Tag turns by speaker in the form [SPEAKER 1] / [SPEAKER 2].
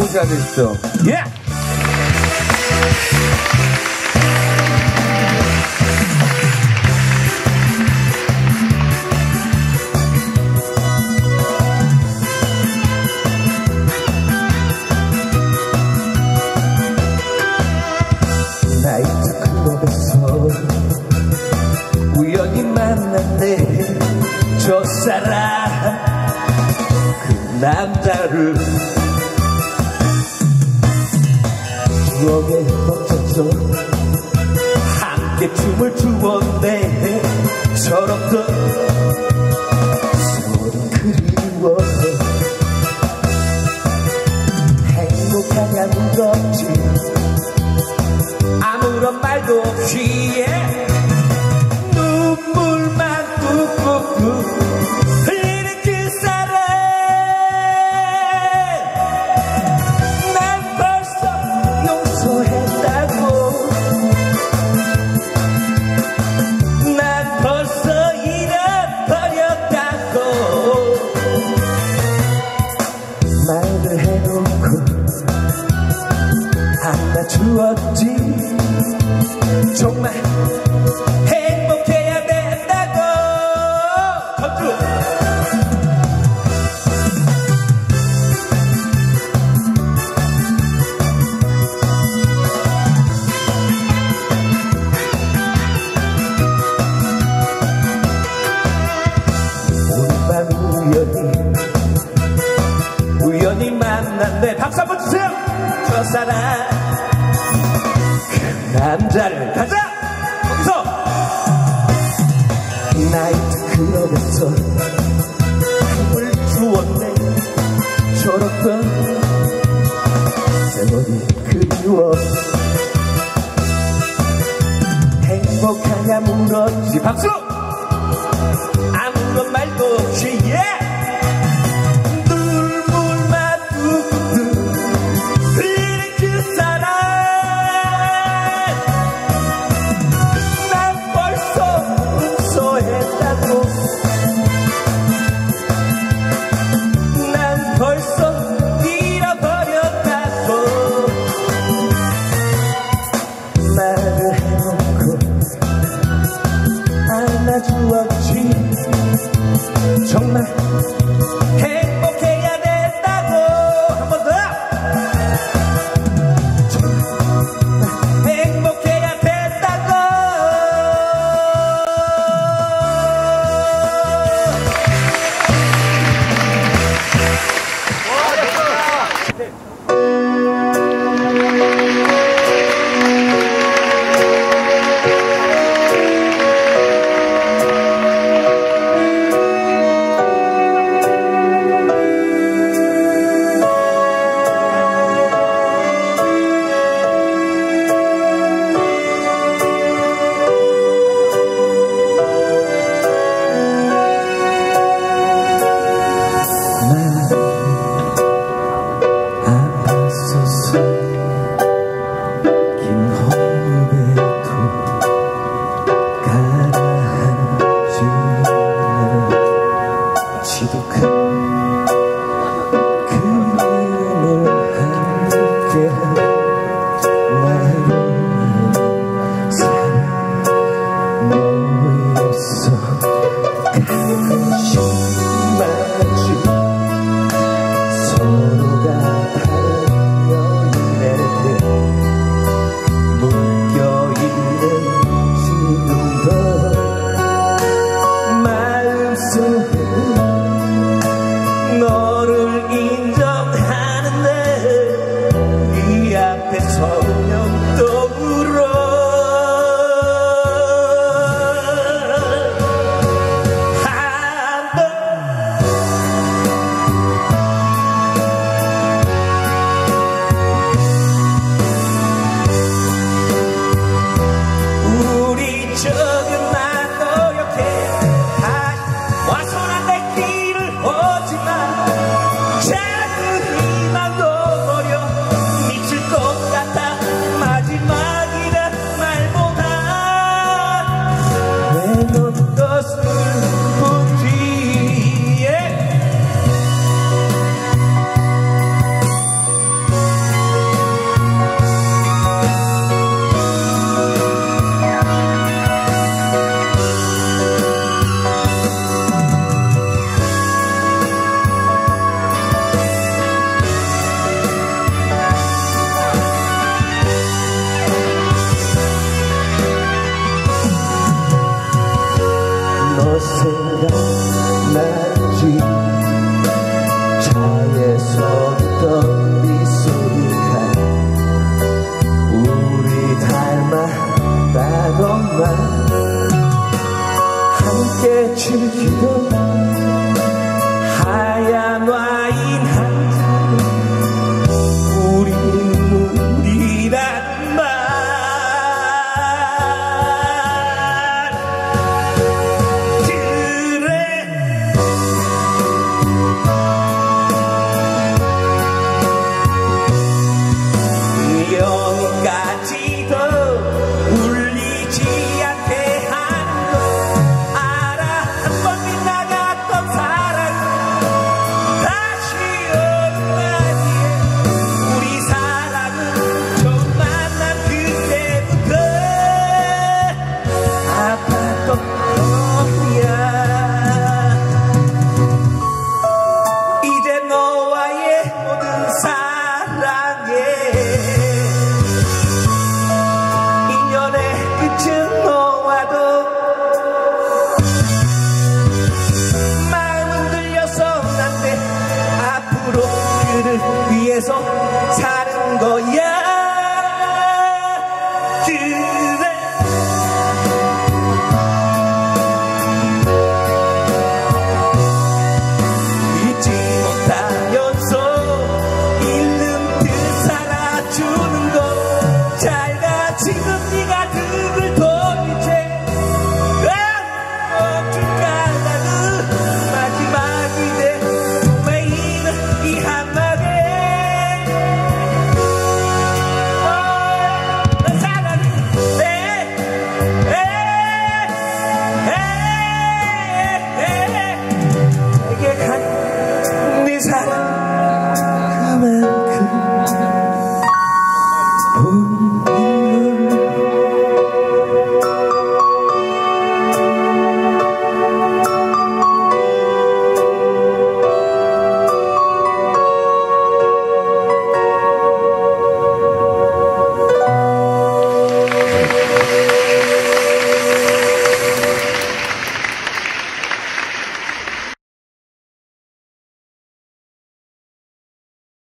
[SPEAKER 1] 오시아주십시오.
[SPEAKER 2] 예!
[SPEAKER 1] 우연히 만났네 저 사람 그 남자를 추억에 덮쳐서 함께 춤을 추었네. 철없던 세월은 그리워서 행복하냐 물었지. 아무런 말도 없이 해놓고 안아주었지. 정말 만났네 박수 한번 주세요. 저 사람 그 남자를 가자. 거기서. 나이트 클럽에서 힘을 주었네. 철없던 세월이 그리워. 행복하냐 물었지. 박수 위해서 사는 거야